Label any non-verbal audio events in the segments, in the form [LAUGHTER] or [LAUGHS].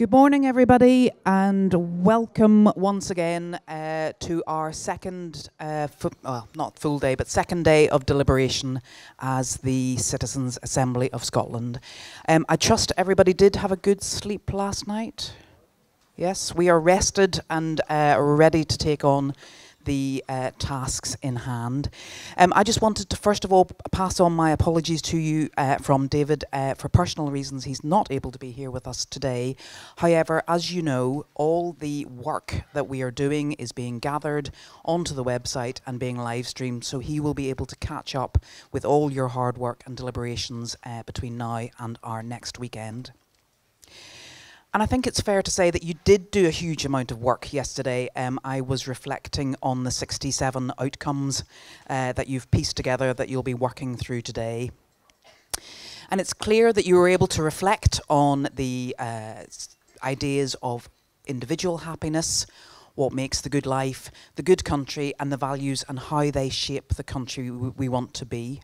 Good morning, everybody, and welcome once again uh, to our second, uh, well, not full day, but second day of deliberation as the Citizens' Assembly of Scotland. Um, I trust everybody did have a good sleep last night. Yes, we are rested and uh, ready to take on the uh, tasks in hand. Um, I just wanted to first of all pass on my apologies to you uh, from David. Uh, for personal reasons, he's not able to be here with us today. However, as you know, all the work that we are doing is being gathered onto the website and being live streamed, so he will be able to catch up with all your hard work and deliberations uh, between now and our next weekend. And I think it's fair to say that you did do a huge amount of work yesterday. Um, I was reflecting on the 67 outcomes uh, that you've pieced together that you'll be working through today. And it's clear that you were able to reflect on the uh, ideas of individual happiness, what makes the good life, the good country, and the values and how they shape the country we want to be.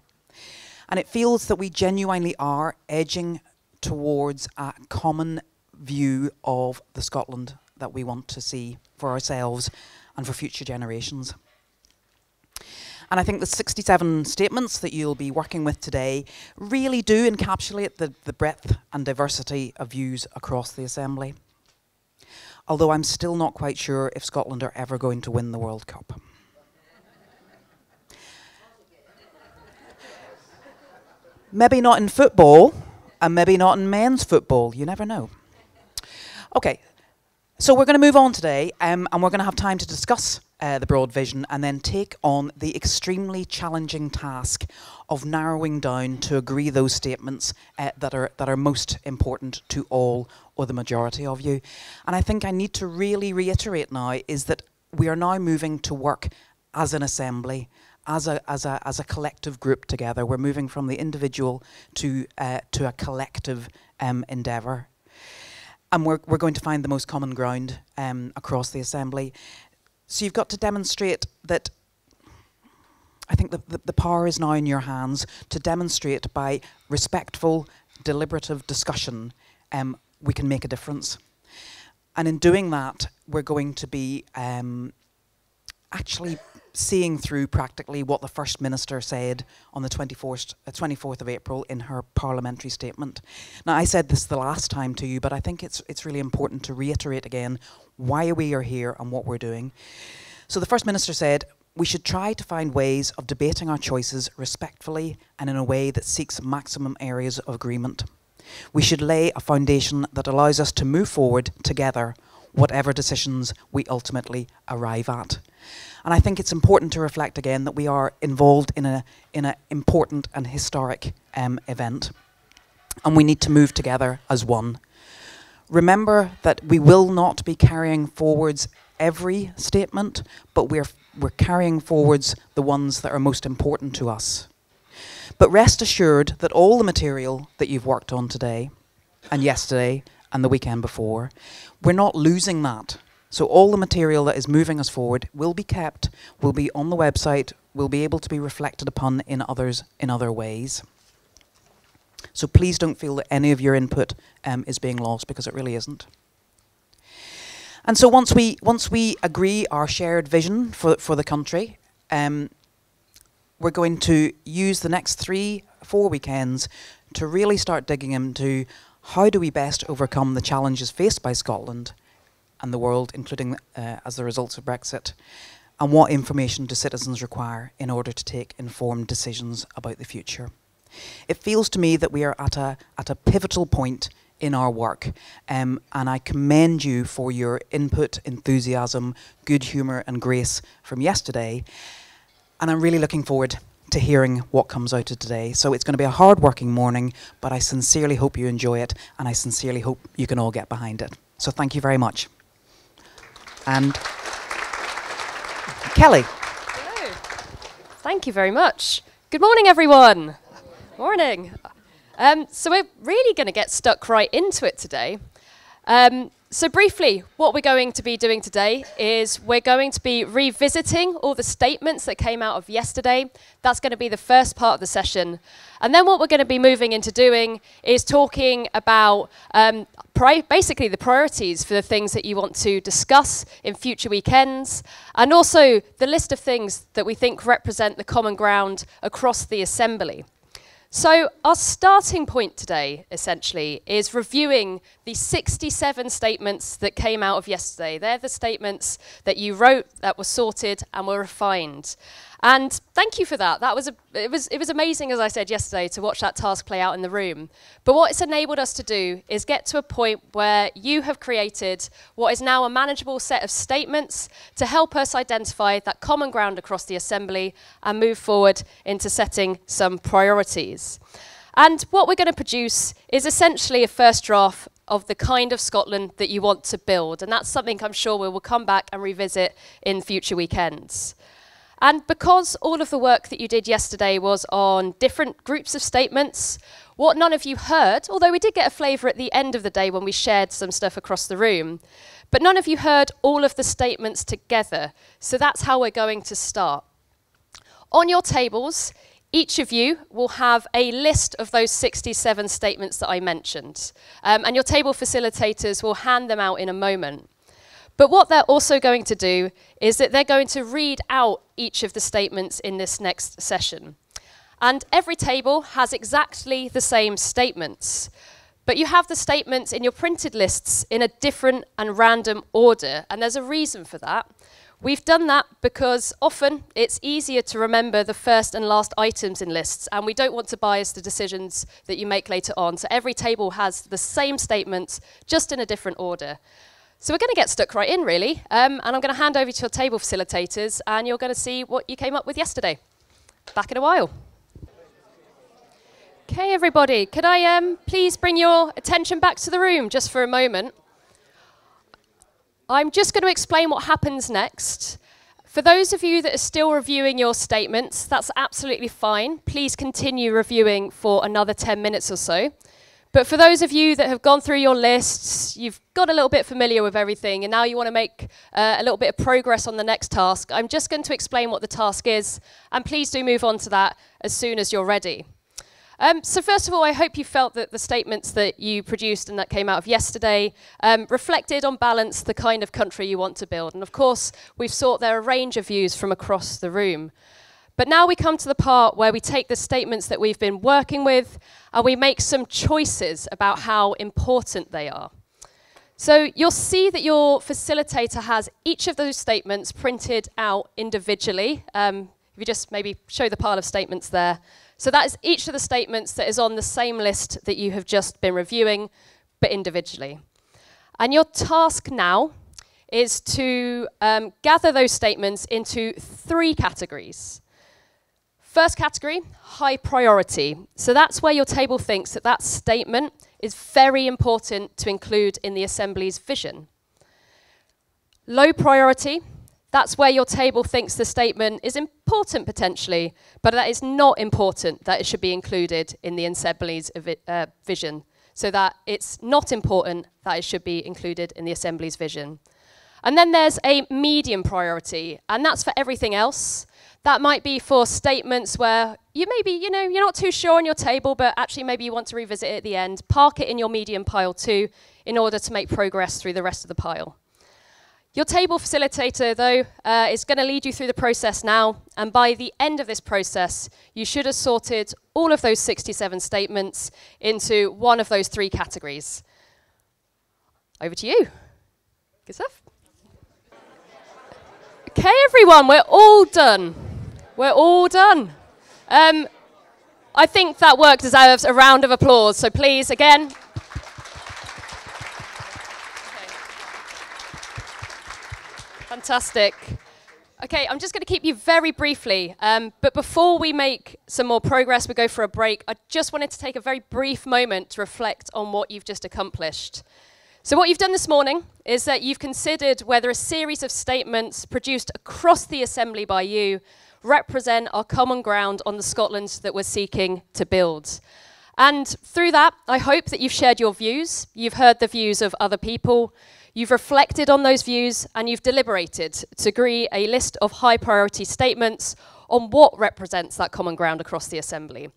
And it feels that we genuinely are edging towards a common view of the Scotland that we want to see for ourselves and for future generations. And I think the 67 statements that you'll be working with today really do encapsulate the, the breadth and diversity of views across the Assembly. Although I'm still not quite sure if Scotland are ever going to win the World Cup. Maybe not in football, and maybe not in men's football. You never know. Okay, so we're going to move on today, um, and we're going to have time to discuss uh, the broad vision and then take on the extremely challenging task of narrowing down to agree those statements uh, that are that are most important to all or the majority of you. And I think I need to really reiterate now is that we are now moving to work as an assembly. As a, as, a, as a collective group together, we're moving from the individual to, uh, to a collective um, endeavour and we're, we're going to find the most common ground um, across the assembly. So you've got to demonstrate that. I think the, the, the power is now in your hands to demonstrate by respectful, deliberative discussion, um, we can make a difference. And in doing that, we're going to be um, actually seeing through practically what the First Minister said on the 24th, uh, 24th of April in her parliamentary statement. Now, I said this the last time to you, but I think it's, it's really important to reiterate again why we are here and what we're doing. So, the First Minister said, we should try to find ways of debating our choices respectfully and in a way that seeks maximum areas of agreement. We should lay a foundation that allows us to move forward together, whatever decisions we ultimately arrive at. And I think it's important to reflect again that we are involved in a in an important and historic um, event, and we need to move together as one. Remember that we will not be carrying forwards every statement, but we're we're carrying forwards the ones that are most important to us. But rest assured that all the material that you've worked on today, and yesterday, and the weekend before, we're not losing that. So all the material that is moving us forward will be kept, will be on the website, will be able to be reflected upon in others in other ways. So please don't feel that any of your input um, is being lost because it really isn't. And so once we once we agree our shared vision for for the country, um, we're going to use the next three four weekends to really start digging into how do we best overcome the challenges faced by Scotland and the world, including uh, as the results of Brexit, and what information do citizens require in order to take informed decisions about the future. It feels to me that we are at a, at a pivotal point in our work, um, and I commend you for your input, enthusiasm, good humour, and grace from yesterday. And I'm really looking forward to hearing what comes out of today. So it's going to be a hard working morning, but I sincerely hope you enjoy it, and I sincerely hope you can all get behind it. So thank you very much. And Kelly. Hello. Thank you very much. Good morning, everyone. Morning. Um, so we're really going to get stuck right into it today. Um, so, briefly, what we're going to be doing today is we're going to be revisiting all the statements that came out of yesterday. That's going to be the first part of the session. And then, what we're going to be moving into doing is talking about um, basically the priorities for the things that you want to discuss in future weekends, and also the list of things that we think represent the common ground across the Assembly. So, our starting point today, essentially, is reviewing the 67 statements that came out of yesterday. They're the statements that you wrote, that were sorted, and were refined. And thank you for that. That was a, it was it was amazing, as I said yesterday, to watch that task play out in the room. But what it's enabled us to do is get to a point where you have created what is now a manageable set of statements to help us identify that common ground across the assembly and move forward into setting some priorities. And what we're going to produce is essentially a first draft of the kind of Scotland that you want to build. And that's something I'm sure we will come back and revisit in future weekends. And because all of the work that you did yesterday was on different groups of statements, what none of you heard, although we did get a flavour at the end of the day when we shared some stuff across the room, but none of you heard all of the statements together. So that's how we're going to start. On your tables, each of you will have a list of those 67 statements that I mentioned, um, and your table facilitators will hand them out in a moment. But what they're also going to do is that they're going to read out each of the statements in this next session. And every table has exactly the same statements. But you have the statements in your printed lists in a different and random order, and there's a reason for that. We've done that because often it's easier to remember the first and last items in lists, and we don't want to bias the decisions that you make later on. So every table has the same statements, just in a different order. So we're going to get stuck right in, really, um, and I'm going to hand over to your table facilitators, and you're going to see what you came up with yesterday. Back in a while. Okay, everybody, could I um, please bring your attention back to the room just for a moment? I'm just going to explain what happens next. For those of you that are still reviewing your statements, that's absolutely fine. Please continue reviewing for another 10 minutes or so. But for those of you that have gone through your lists, you've got a little bit familiar with everything, and now you want to make uh, a little bit of progress on the next task, I'm just going to explain what the task is, and please do move on to that as soon as you're ready. Um, so first of all, I hope you felt that the statements that you produced and that came out of yesterday um, reflected on balance the kind of country you want to build. And of course, we've sought there a range of views from across the room. But now we come to the part where we take the statements that we've been working with and we make some choices about how important they are. So you'll see that your facilitator has each of those statements printed out individually. Um, if you just maybe show the pile of statements there. So that is each of the statements that is on the same list that you have just been reviewing, but individually. And your task now is to um, gather those statements into three categories. First category, high priority. So that's where your table thinks that that statement is very important to include in the Assembly's vision. Low priority, that's where your table thinks the statement is important potentially, but that is not important that it should be included in the Assembly's uh, vision. So that it's not important that it should be included in the Assembly's vision. And then there's a medium priority, and that's for everything else. That might be for statements where you maybe, you know, you're not too sure on your table, but actually maybe you want to revisit it at the end. Park it in your medium pile too in order to make progress through the rest of the pile. Your table facilitator, though, uh, is going to lead you through the process now, and by the end of this process, you should have sorted all of those 67 statements into one of those three categories. Over to you. Good stuff. Okay, everyone, we're all done. We're all done. Um, I think that work deserves a round of applause. So please, again. Fantastic. Okay, I'm just going to keep you very briefly. Um, but before we make some more progress, we go for a break. I just wanted to take a very brief moment to reflect on what you've just accomplished. So, what you've done this morning is that you've considered whether a series of statements produced across the Assembly by you represent our common ground on the Scotland that we're seeking to build. And through that, I hope that you've shared your views, you've heard the views of other people, You've reflected on those views and you've deliberated to agree a list of high priority statements on what represents that common ground across the Assembly.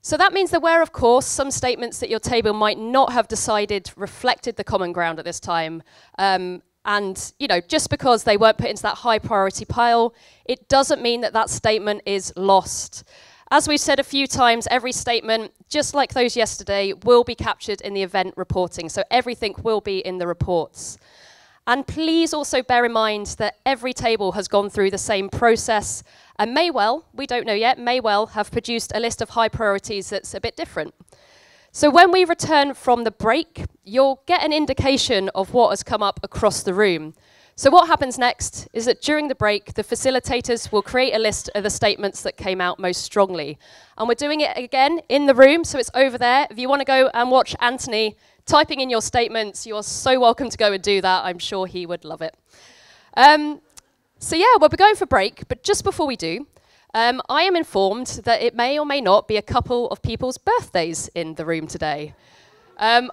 So that means there were, of course, some statements that your table might not have decided reflected the common ground at this time. Um, and, you know, just because they weren't put into that high priority pile, it doesn't mean that that statement is lost. As we've said a few times, every statement, just like those yesterday, will be captured in the event reporting. So everything will be in the reports. And please also bear in mind that every table has gone through the same process and may well, we don't know yet, may well have produced a list of high priorities that's a bit different. So when we return from the break, you'll get an indication of what has come up across the room. So what happens next is that during the break, the facilitators will create a list of the statements that came out most strongly. And we're doing it again in the room, so it's over there. If you want to go and watch Anthony typing in your statements, you're so welcome to go and do that. I'm sure he would love it. Um, so yeah, well, we're going for break, but just before we do, um, I am informed that it may or may not be a couple of people's birthdays in the room today. Um,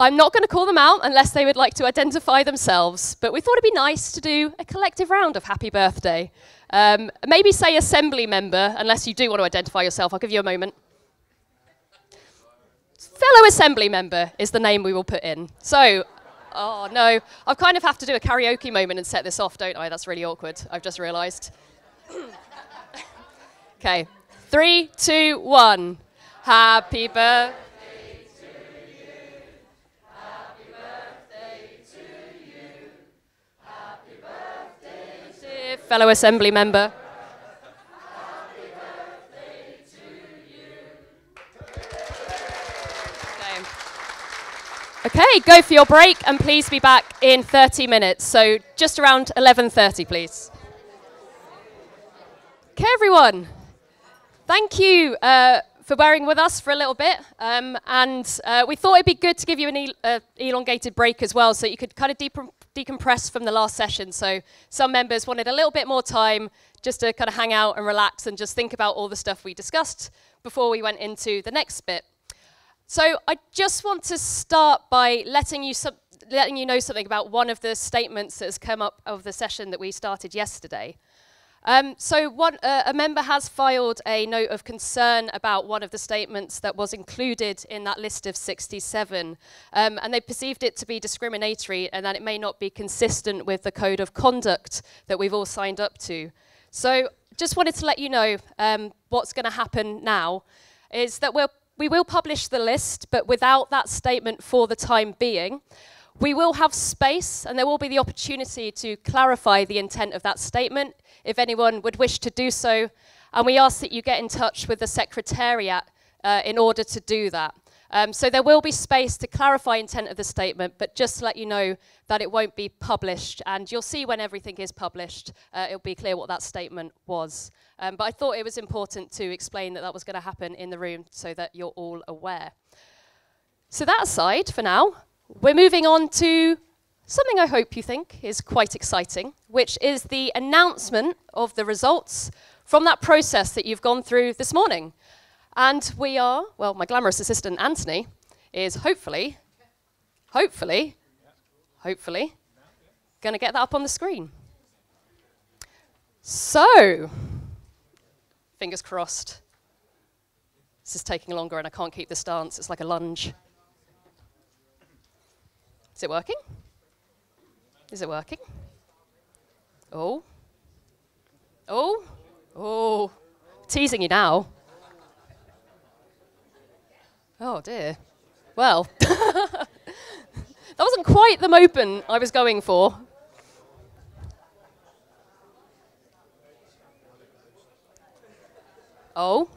I'm not going to call them out unless they would like to identify themselves, but we thought it'd be nice to do a collective round of happy birthday. Um, maybe say assembly member, unless you do want to identify yourself. I'll give you a moment. Fellow assembly member is the name we will put in. So, oh no, I kind of have to do a karaoke moment and set this off, don't I? That's really awkward, I've just realised. Okay, three, two, one. Happy birthday. To you. Happy birthday to you. Happy birthday to fellow assembly member. Happy birthday to you. Okay. Okay, go for your break and please be back in 30 minutes. So just around 11:30 please. Okay everyone. Thank you uh, for bearing with us for a little bit. Um, and uh, we thought it'd be good to give you an uh, elongated break as well so you could kind of decompress from the last session. So some members wanted a little bit more time just to kind of hang out and relax and just think about all the stuff we discussed before we went into the next bit. So I just want to start by letting you, letting you know something about one of the statements that has come up of the session that we started yesterday. Um, so one, uh, a member has filed a note of concern about one of the statements that was included in that list of 67, um, and they perceived it to be discriminatory and that it may not be consistent with the code of conduct that we've all signed up to. So just wanted to let you know um, what's going to happen now is that we'll, we will publish the list, but without that statement for the time being. We will have space and there will be the opportunity to clarify the intent of that statement if anyone would wish to do so. And we ask that you get in touch with the Secretariat uh, in order to do that. Um, so there will be space to clarify intent of the statement, but just to let you know that it won't be published. And you'll see when everything is published, uh, it'll be clear what that statement was. Um, but I thought it was important to explain that that was going to happen in the room so that you're all aware. So that aside for now, we're moving on to something I hope you think is quite exciting, which is the announcement of the results from that process that you've gone through this morning. And we are, well, my glamorous assistant, Anthony, is hopefully, hopefully, hopefully, going to get that up on the screen. So, fingers crossed. This is taking longer and I can't keep the stance. It's like a lunge. Is it working? Is it working? Oh. Oh. Oh. Teasing you now. Oh dear. Well, [LAUGHS] that wasn't quite the open I was going for. Oh.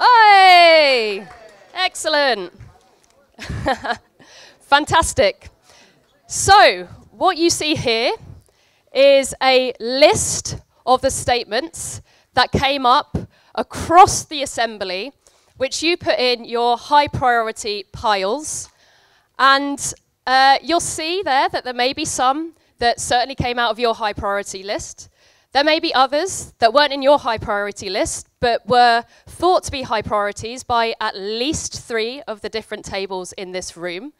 Hey! Excellent. [LAUGHS] Fantastic. So, what you see here is a list of the statements that came up across the assembly, which you put in your high priority piles. And uh, you'll see there that there may be some that certainly came out of your high priority list. There may be others that weren't in your high priority list, but were thought to be high priorities by at least three of the different tables in this room.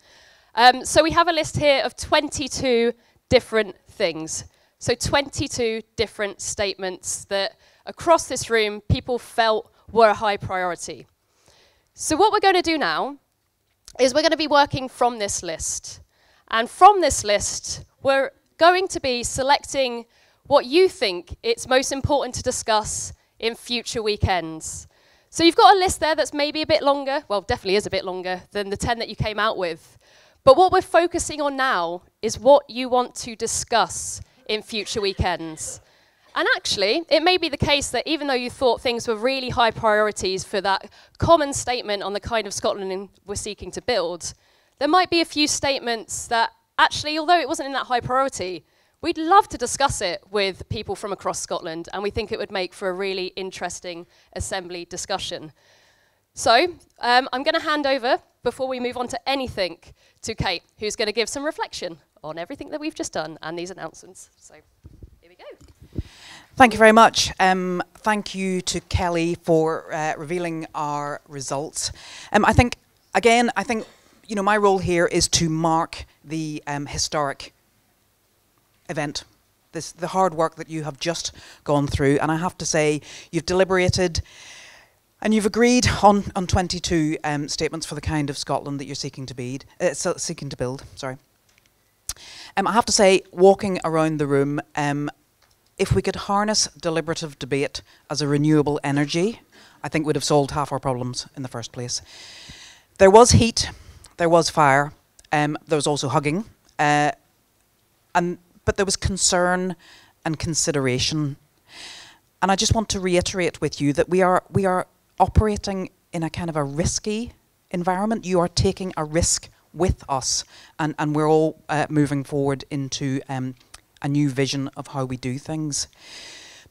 Um, so we have a list here of 22 different things. So 22 different statements that across this room people felt were a high priority. So what we're going to do now is we're going to be working from this list. And from this list, we're going to be selecting what you think it's most important to discuss in future weekends. So you've got a list there that's maybe a bit longer, well, definitely is a bit longer than the 10 that you came out with. But what we're focusing on now is what you want to discuss in future weekends. And actually, it may be the case that even though you thought things were really high priorities for that common statement on the kind of Scotland we're seeking to build, there might be a few statements that actually, although it wasn't in that high priority, we'd love to discuss it with people from across Scotland, and we think it would make for a really interesting assembly discussion. So um, I'm going to hand over, before we move on to anything, to Kate, who's going to give some reflection on everything that we've just done and these announcements. So here we go. Thank you very much. Um, thank you to Kelly for uh, revealing our results. Um, I think, again, I think, you know, my role here is to mark the um, historic event, this, the hard work that you have just gone through. And I have to say, you've deliberated and you've agreed on, on 22 um, statements for the kind of Scotland that you're seeking to, bead, uh, seeking to build. Sorry. Um, I have to say, walking around the room, um, if we could harness deliberative debate as a renewable energy, I think we'd have solved half our problems in the first place. There was heat, there was fire, um, there was also hugging, uh, and but there was concern and consideration. And I just want to reiterate with you that we are we are operating in a kind of a risky environment. You are taking a risk with us, and, and we're all uh, moving forward into um, a new vision of how we do things.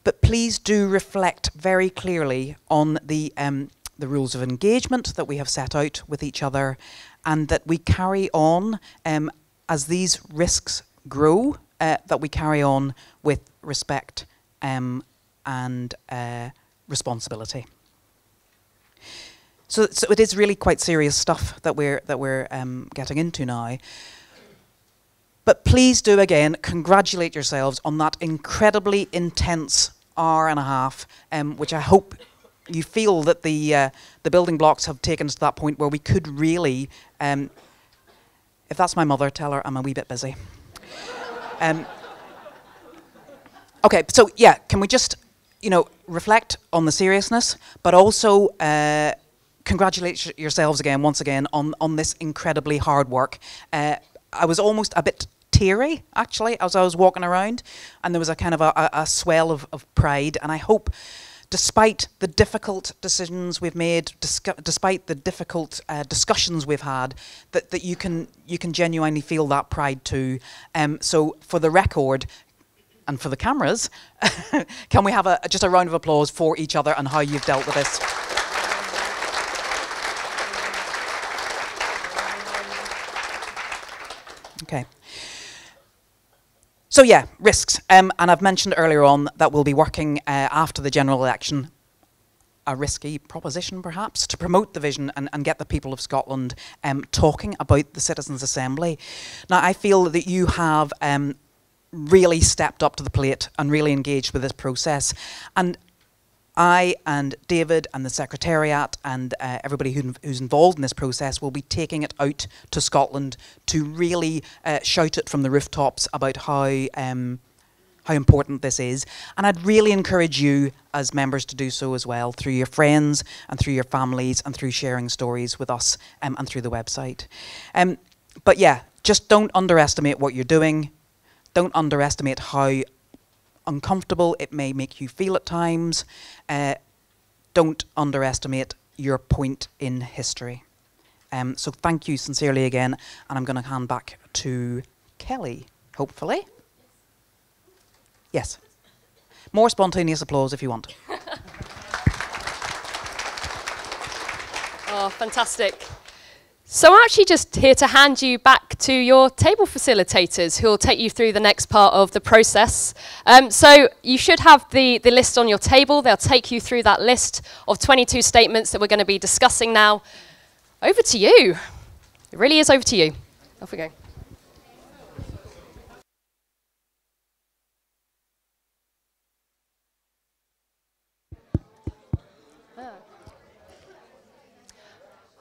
But please do reflect very clearly on the um, the rules of engagement that we have set out with each other, and that we carry on um, as these risks grow. Uh, that we carry on with respect um, and uh, responsibility. So, so it is really quite serious stuff that we're that we're um, getting into now. But please do again congratulate yourselves on that incredibly intense hour and a half, um, which I hope you feel that the uh, the building blocks have taken us to that point where we could really, um, if that's my mother, tell her I'm a wee bit busy. um, okay, so yeah, can we just, you know, reflect on the seriousness, but also. Uh, congratulate yourselves again, once again, on, on this incredibly hard work. Uh, I was almost a bit teary, actually, as I was walking around, and there was a kind of a, a, a swell of, of pride, and I hope despite the difficult decisions we've made, despite the difficult uh, discussions we've had, that, that you can you can genuinely feel that pride too. Um, so for the record, and for the cameras, [LAUGHS] can we have a, just a round of applause for each other and how you've dealt with this? Okay. So yeah, risks. Um, and I've mentioned earlier on that we'll be working uh, after the general election, a risky proposition perhaps, to promote the vision and, and get the people of Scotland um, talking about the Citizens' Assembly. Now I feel that you have um, really stepped up to the plate and really engaged with this process. And I and David and the Secretariat and uh, everybody who, who's involved in this process will be taking it out to Scotland to really uh, shout it from the rooftops about how um, how important this is. And I'd really encourage you as members to do so as well through your friends and through your families and through sharing stories with us um, and through the website. Um, but yeah, just don't underestimate what you're doing. Don't underestimate how uncomfortable it may make you feel at times. Uh, don't underestimate your point in history. Um, so thank you sincerely again, and I'm going to hand back to Kelly, hopefully. Yes. More spontaneous applause if you want. [LAUGHS] oh, fantastic. So I'm actually just here to hand you back to your table facilitators who will take you through the next part of the process. Um, so you should have the, the list on your table. They'll take you through that list of 22 statements that we're going to be discussing now. Over to you. It really is over to you. Off we go.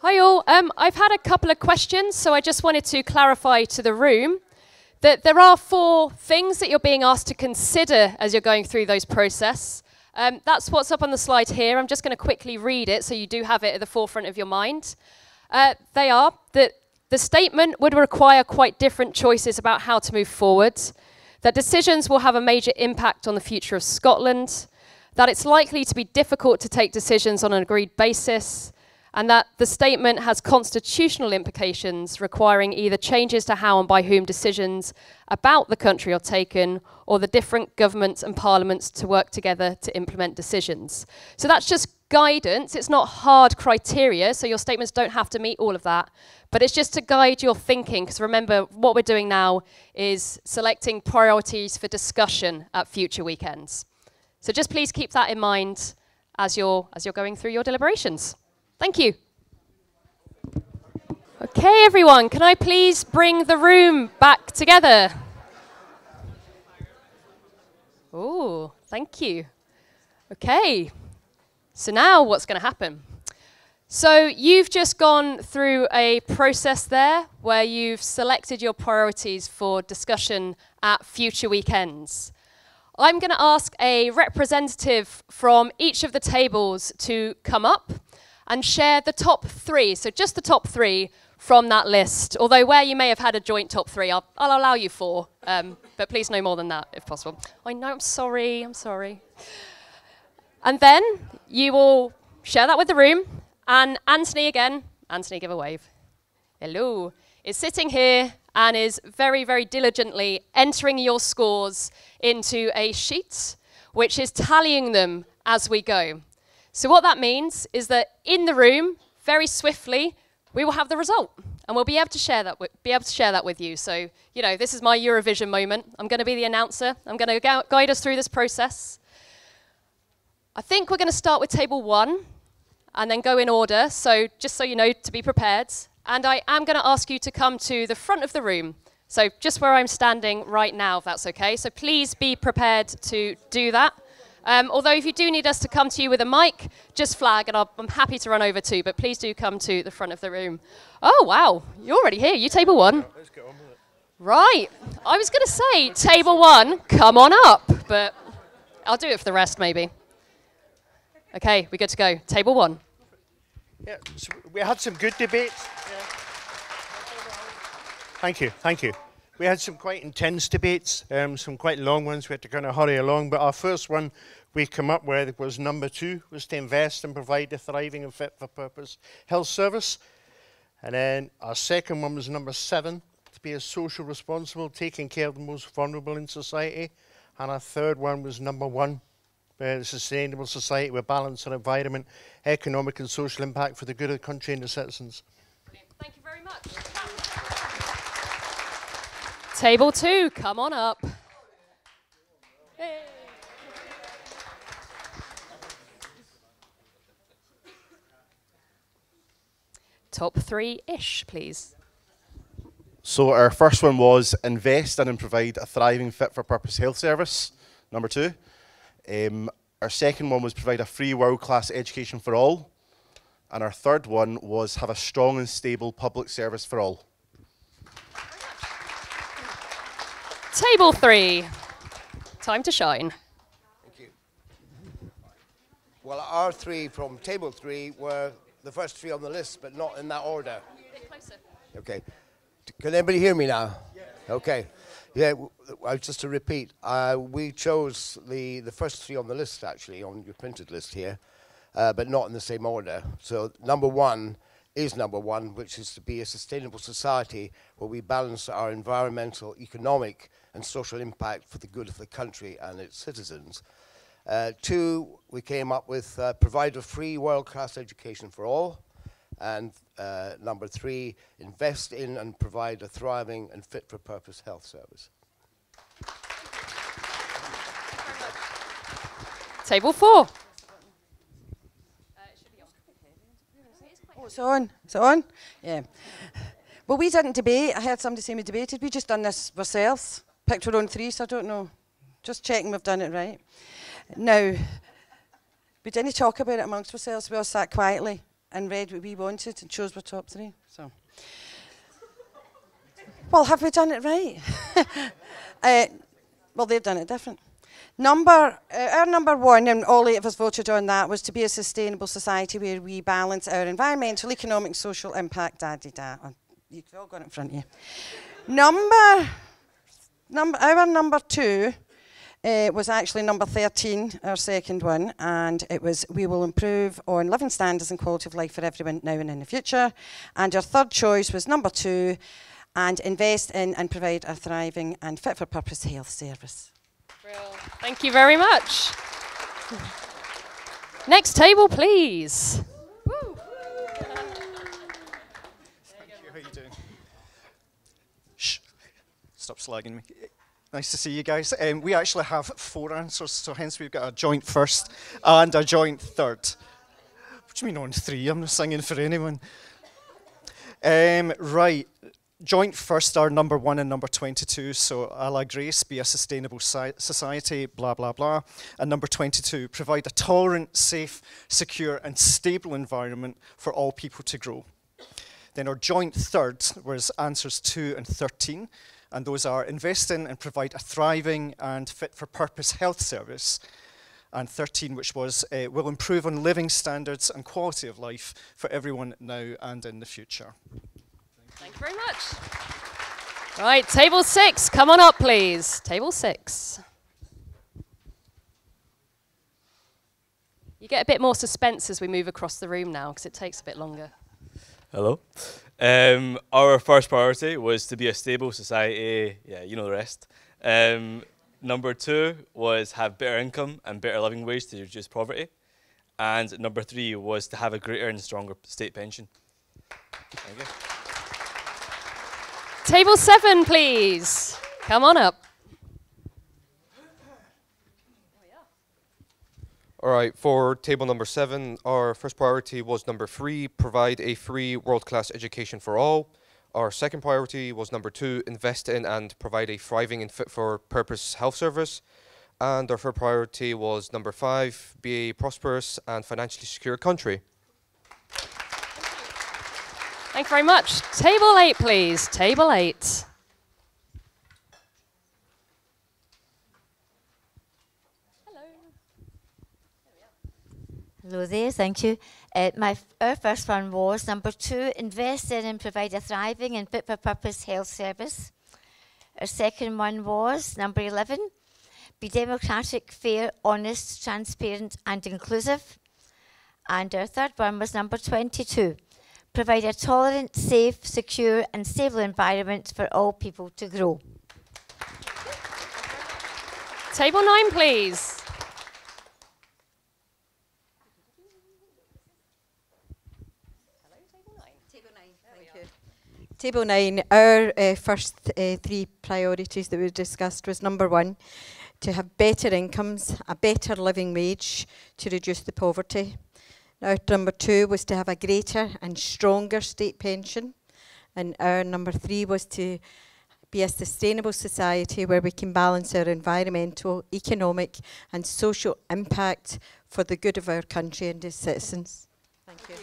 Hi all. Um, I've had a couple of questions, so I just wanted to clarify to the room that there are four things that you're being asked to consider as you're going through those process. Um, that's what's up on the slide here. I'm just going to quickly read it so you do have it at the forefront of your mind. Uh, they are that the statement would require quite different choices about how to move forward, that decisions will have a major impact on the future of Scotland, that it's likely to be difficult to take decisions on an agreed basis, and that the statement has constitutional implications requiring either changes to how and by whom decisions about the country are taken or the different governments and parliaments to work together to implement decisions. So that's just guidance, it's not hard criteria, so your statements don't have to meet all of that, but it's just to guide your thinking, because remember, what we're doing now is selecting priorities for discussion at future weekends. So just please keep that in mind as you're, as you're going through your deliberations. Thank you. Okay, everyone, can I please bring the room back together? Oh, thank you. Okay, so now what's going to happen? So you've just gone through a process there where you've selected your priorities for discussion at future weekends. I'm going to ask a representative from each of the tables to come up and share the top three, so just the top three from that list. Although where you may have had a joint top three, I'll, allow you four, um, but please no more than that if possible. I know, I'm sorry, I'm sorry. And then you will share that with the room, and Anthony again, Anthony, give a wave. Hello, is sitting here and is very, very diligently entering your scores into a sheet, which is tallying them as we go. So what that means is that in the room, very swiftly, we will have the result, and we'll be able to share that. be able to share that with you. So you know, this is my Eurovision moment. I'm going to be the announcer. I'm going to guide us through this process. I think we're going to start with table one, and then go in order. So just so you know, to be prepared. And I am going to ask you to come to the front of the room. So just where I'm standing right now, if that's okay. So please be prepared to do that. Um, although if you do need us to come to you with a mic, just flag and i am happy to run over too, but please do come to the front of the room. Oh, wow, you're already here. You table one. Let's get on with it. Right. I was going to say, table one, come on up, but I'll do it for the rest maybe. Okay, we're good to go. Table one. Yeah, so we had some good debates. Yeah. Thank you, thank you. We had some quite intense debates, um, some quite long ones. We had to kind of hurry along. But our first one we come up with was number two, was to invest and provide a thriving and fit for purpose health service. And then our second one was number seven, to be a social responsible, taking care of the most vulnerable in society. And our third one was number one, a sustainable society with balance on environment, economic and social impact for the good of the country and the citizens. Thank you very much. Table two, come on up. Top three-ish, please. So our first one was invest in and provide a thriving fit-for-purpose health service, number two. Um, our second one was provide a free world-class education for all. And our third one was have a strong and stable public service for all. Table three. Time to shine. Thank you. Well, our three from table three were the first three on the list, but not in that order. Okay. Can anybody hear me now? Yeah. Okay. Yeah, just to repeat, uh, we chose the, the first three on the list, actually, on your printed list here, uh, but not in the same order. So, number one is number one, which is to be a sustainable society where we balance our environmental, economic, and social impact for the good of the country and its citizens. Uh, two, we came up with uh, provide a free world-class education for all. And uh, number three, invest in and provide a thriving and fit-for-purpose health service. Table four. It's on. It's on. Yeah. Well, we didn't debate. I heard somebody say we debated. We just done this ourselves. Picked our own three, so I don't know. Just checking we've done it right. Now, we didn't talk about it amongst ourselves. We all sat quietly and read what we wanted and chose our top three. So, well, have we done it right? [LAUGHS] uh, well, they've done it different. Number, uh, our number one, and all eight of us voted on that, was to be a sustainable society where we balance our environmental, economic, social impact. Da da da. You've all got it in front of you. number, number, our number two uh, was actually number 13, our second one, and it was we will improve on living standards and quality of life for everyone now and in the future. And our third choice was number two, and invest in and provide a thriving and fit for purpose health service. Thank you very much. Next table, please. Thank you. How are you doing? Shh. Stop slagging me. Nice to see you guys. Um, we actually have four answers, so hence we've got a joint first and a joint third. What do you mean on three? I'm not singing for anyone. Um, right. Joint first are number one and number 22. So, a la Grace, be a sustainable society, blah, blah, blah. And number 22, provide a tolerant, safe, secure, and stable environment for all people to grow. Then our joint third was answers 2 and 13, and those are invest in and provide a thriving and fit for purpose health service. And 13, which was uh, will improve on living standards and quality of life for everyone now and in the future. Thank you very much. Right, table six, come on up, please. Table six. You get a bit more suspense as we move across the room now because it takes a bit longer. Hello. Um, our first priority was to be a stable society. Yeah, you know the rest. Um, number two was have better income and better living wage to reduce poverty. And number three was to have a greater and stronger state pension. Thank you. Table seven, please. Come on up. All right, for table number seven, our first priority was number three, provide a free world class education for all. Our second priority was number two, invest in and provide a thriving and fit for purpose health service. And our third priority was number five, be a prosperous and financially secure country. Thank you very much. Table eight, please. Table eight. Hello Hello there, thank you. Uh, my our first one was number two, invest in and provide a thriving and fit for purpose health service. Our second one was number 11, be democratic, fair, honest, transparent, and inclusive. And our third one was number 22, provide a tolerant, safe, secure, and stable environment for all people to grow. Table nine, please. Table nine, our uh, first uh, three priorities that we discussed was number one, to have better incomes, a better living wage to reduce the poverty. Our number two was to have a greater and stronger state pension. And our number three was to be a sustainable society where we can balance our environmental, economic, and social impact for the good of our country and its citizens. Thank you.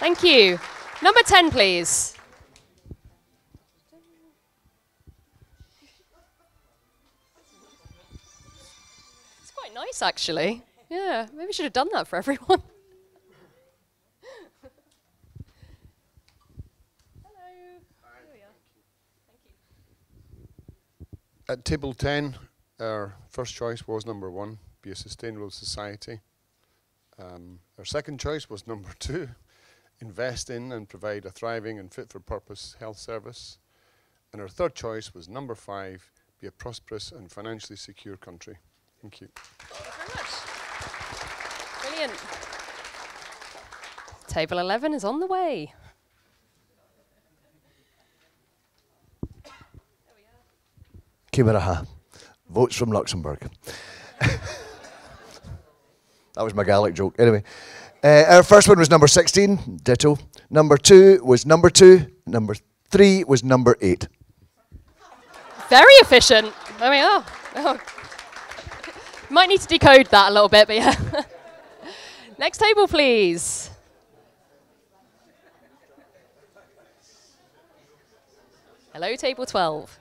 Thank you. Number 10, please. It's quite nice, actually. Yeah, maybe we should have done that for everyone. [LAUGHS] At table 10, our first choice was number one, be a sustainable society. Um, our second choice was number [LAUGHS] two, invest in and provide a thriving and fit for purpose health service. And our third choice was number five, be a prosperous and financially secure country. Thank you. Brilliant. Table 11 is on the way. Kimaraha. Votes from Luxembourg. [LAUGHS] that was my Gaelic joke. Anyway, Uh, our first one was number 16, ditto. Number two was number two. Number three was number eight. Very efficient. I mean, oh, oh. Might need to decode that a little bit, but yeah. [LAUGHS] Next table, please. Hello, table 12.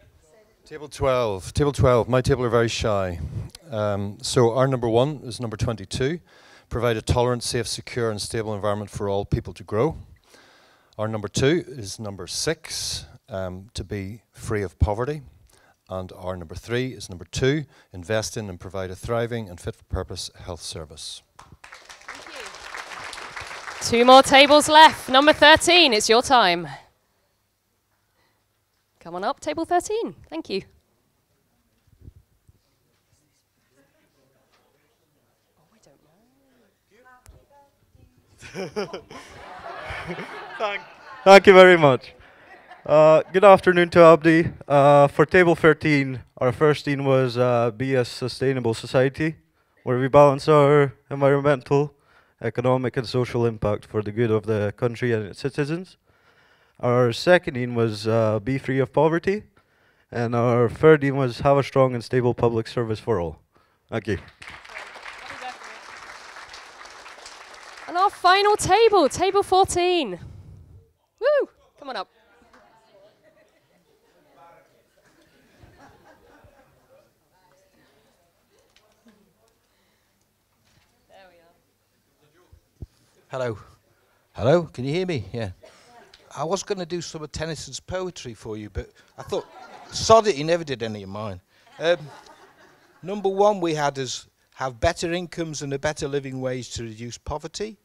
Table 12. Table 12. My table are very shy. Um, so our number one is number 22. Provide a tolerant, safe, secure and stable environment for all people to grow. Our number two is number six, um, to be free of poverty. And our number three is number two, invest in and provide a thriving and fit for purpose health service. Two more tables left. Number 13, it's your time. Come on up, table 13. Thank you. Thank, thank you very much. Uh, good afternoon to Abdi. Uh, for table 13, our first theme was uh, be a sustainable society, where we balance our environmental, economic and social impact for the good of the country and its citizens. Our second theme was uh, be free of poverty, and our third theme was have a strong and stable public service for all. Thank you. And our final table, table 14. Woo! Come on up. Hello. Hello, can you hear me? Yeah. I was going to do some of Tennyson's poetry for you, but I thought, sod it, he never did any of mine. Um, number one we had is have better incomes and a better living wage to reduce poverty.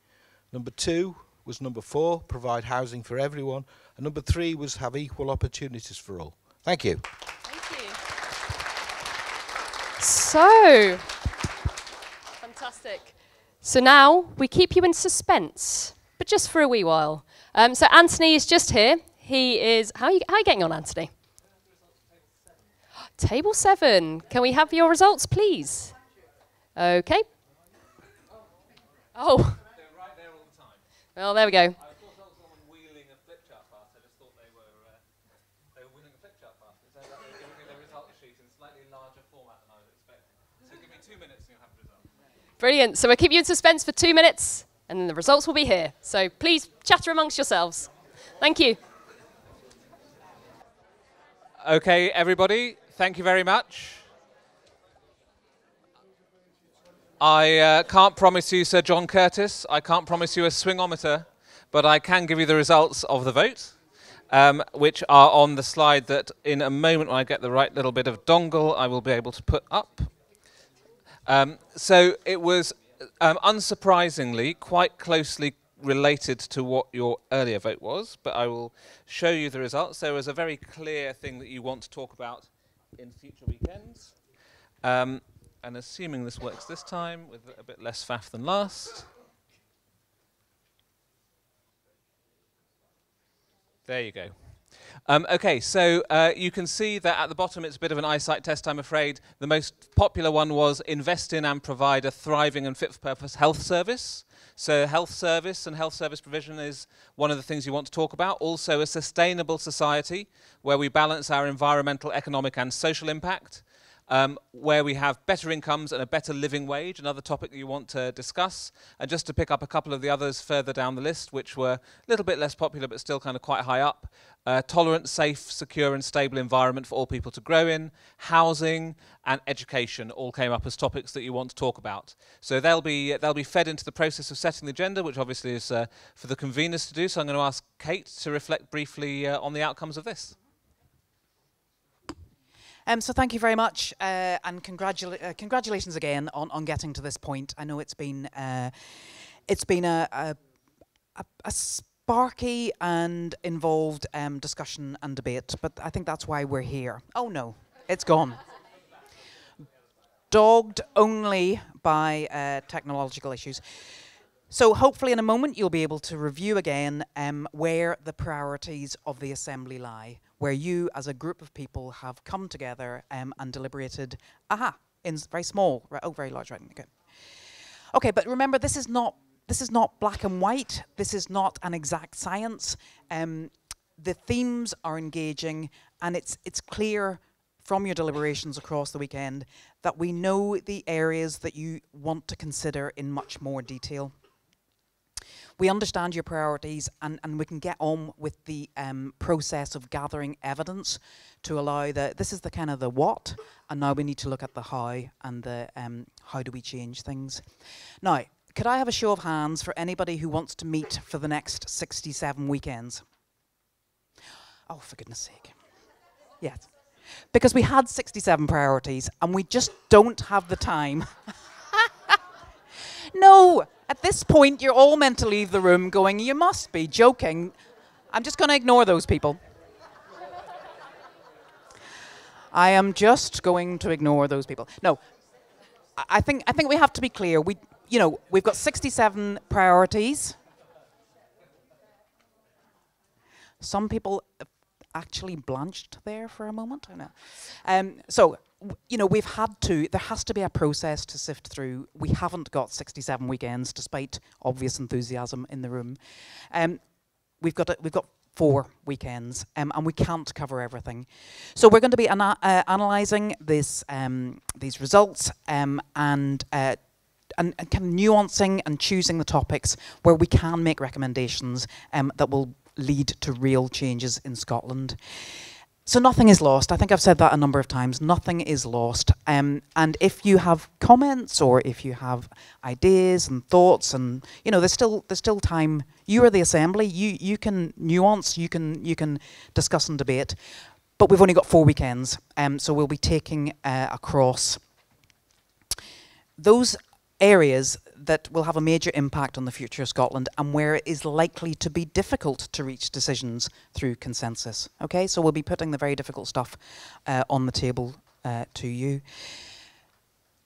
Number two was number four, provide housing for everyone. And number three was have equal opportunities for all. Thank you. Thank you. So, fantastic. So now we keep you in suspense, but just for a wee while. Um, so Anthony is just here. He is. How are, you, how are you getting on, Anthony? Table seven. Can we have your results, please? Okay. Oh. Well, there we go. Brilliant. So we'll keep you in suspense for two minutes, and then the results will be here. So please chatter amongst yourselves. Thank you. Okay, everybody, thank you very much. I uh, can't promise you Sir John Curtice. I can't promise you a swingometer, but I can give you the results of the vote, um, which are on the slide that in a moment when I get the right little bit of dongle, I will be able to put up. Um, so it was, um, unsurprisingly, quite closely related to what your earlier vote was, but I will show you the results. There was a very clear thing that you want to talk about in future weekends. Um, and assuming this works this time with a bit less faff than last. There you go. Um, okay, so uh, you can see that at the bottom it's a bit of an eyesight test, I'm afraid. The most popular one was invest in and provide a thriving and fit for purpose health service. So health service and health service provision is one of the things you want to talk about. Also a sustainable society where we balance our environmental, economic and social impact um, where we have better incomes and a better living wage, another topic that you want to discuss. And just to pick up a couple of the others further down the list, which were a little bit less popular but still kind of quite high up. Uh, tolerant, safe, secure and stable environment for all people to grow in, housing and education all came up as topics that you want to talk about. So they'll be, they'll be fed into the process of setting the agenda, which obviously is uh, for the conveners to do. So I'm going to ask Kate to reflect briefly uh, on the outcomes of this. Um, so thank you very much, uh, and congratula uh, congratulations again on, on getting to this point. I know it's been uh, it's been a, a, a, a sparky and involved um, discussion and debate, but I think that's why we're here. Oh no, it's gone. Dogged only by uh, technological issues. So hopefully in a moment you'll be able to review again um, where the priorities of the Assembly lie where you as a group of people have come together um, and deliberated, aha, in very small, right, oh, very large, right, okay. Okay, but remember, this is not this is not black and white. This is not an exact science. Um, the themes are engaging, and it's it's clear from your deliberations across the weekend that we know the areas that you want to consider in much more detail. We understand your priorities, and, and we can get on with the um, process of gathering evidence to allow the this is the kind of the what, and now we need to look at the how and the um, how do we change things. Now, could I have a show of hands for anybody who wants to meet for the next 67 weekends? Oh, for goodness sake. Yes. Because we had 67 priorities and we just don't have the time. [LAUGHS] no, at this point, you're all meant to leave the room going, you must be joking. I'm just going to ignore those people. I am just going to ignore those people. No, I think I think we have to be clear. We you know, we've got 67 priorities. Some people actually blanched there for a moment. I know. Um, so, you know, we've had to, there has to be a process to sift through. We haven't got 67 weekends, despite obvious enthusiasm in the room. Um, we've got, a, we've got four weekends, um, and we can't cover everything. So we're going to be ana uh, analysing this, um, these results um, and uh, and, and kind of nuancing and choosing the topics where we can make recommendations um, that will lead to real changes in Scotland. So nothing is lost. I think I've said that a number of times. Nothing is lost. Um, and if you have comments or if you have ideas and thoughts, and you know, there's still there's still time. You are the assembly. You you can nuance. You can you can discuss and debate. But we've only got four weekends, um, so we'll be taking uh, across those areas that will have a major impact on the future of Scotland and where it is likely to be difficult to reach decisions through consensus. Okay, so we'll be putting the very difficult stuff uh, on the table uh, to you.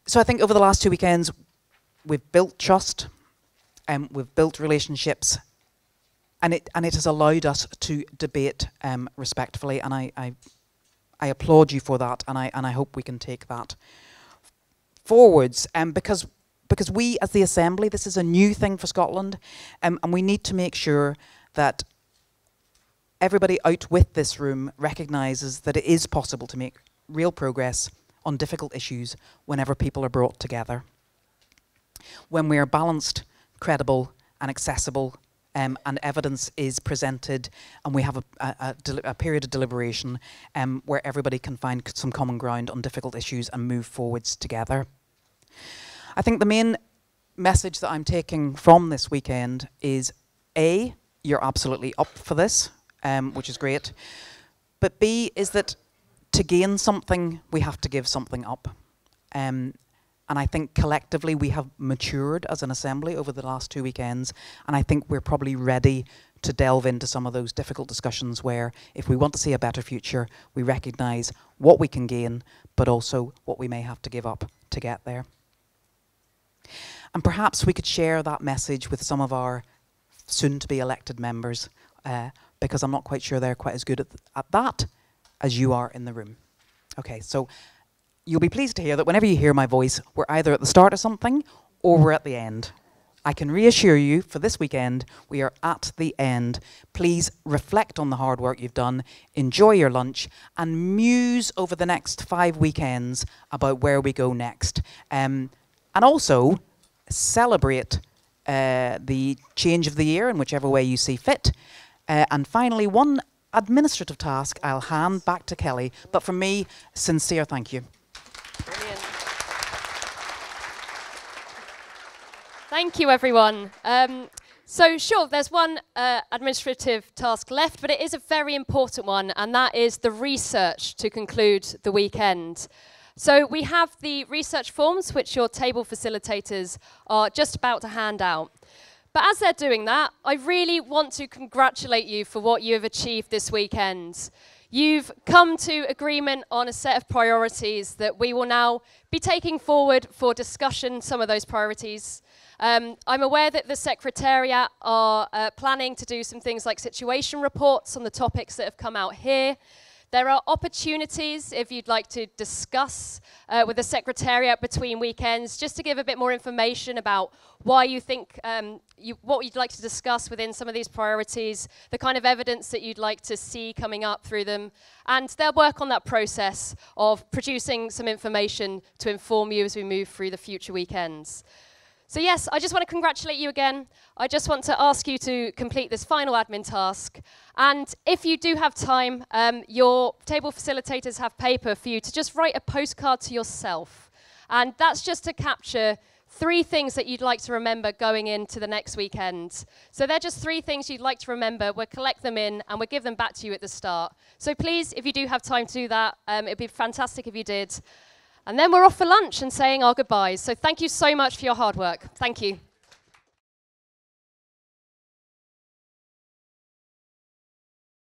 So I think over the last two weekends, we've built trust and um, we've built relationships and it, and it has allowed us to debate um, respectfully and I, I, I applaud you for that and I, and I hope we can take that forwards um, because because we, as the Assembly, this is a new thing for Scotland, um, and we need to make sure that everybody out with this room recognises that it is possible to make real progress on difficult issues whenever people are brought together. When we are balanced, credible, and accessible, um, and evidence is presented, and we have a, a, a period of deliberation um, where everybody can find some common ground on difficult issues and move forwards together. I think the main message that I'm taking from this weekend is A, you're absolutely up for this, um, which is great. But B, is that to gain something, we have to give something up. Um, and I think collectively we have matured as an assembly over the last two weekends. And I think we're probably ready to delve into some of those difficult discussions where if we want to see a better future, we recognise what we can gain, but also what we may have to give up to get there. And perhaps we could share that message with some of our soon to be elected members, uh, because I'm not quite sure they're quite as good at, th at that as you are in the room. Okay, so you'll be pleased to hear that whenever you hear my voice, we're either at the start of something or we're at the end. I can reassure you for this weekend, we are at the end. Please reflect on the hard work you've done, enjoy your lunch, and muse over the next five weekends about where we go next. Um, and also, celebrate uh, the change of the year in whichever way you see fit. Uh, and finally, one administrative task I'll hand back to Kelly, but from me, sincere thank you. Brilliant. Thank you, everyone. Um, so, sure, there's one uh, administrative task left, but it is a very important one, and that is the research to conclude the weekend. So we have the research forms, which your table facilitators are just about to hand out. But as they're doing that, I really want to congratulate you for what you have achieved this weekend. You've come to agreement on a set of priorities that we will now be taking forward for discussion, some of those priorities. Um, I'm aware that the Secretariat are uh, planning to do some things like situation reports on the topics that have come out here. There are opportunities if you'd like to discuss uh, with the Secretariat between weekends, just to give a bit more information about why you think, um, you, what you'd like to discuss within some of these priorities, the kind of evidence that you'd like to see coming up through them. And they'll work on that process of producing some information to inform you as we move through the future weekends. So yes, I just want to congratulate you again. I just want to ask you to complete this final admin task. And if you do have time, um, your table facilitators have paper for you to just write a postcard to yourself. And that's just to capture three things that you'd like to remember going into the next weekend. So they're just three things you'd like to remember. We'll collect them in and we'll give them back to you at the start. So please, if you do have time to do that, um, it'd be fantastic if you did. And then we're off for lunch and saying our goodbyes. So thank you so much for your hard work. Thank you.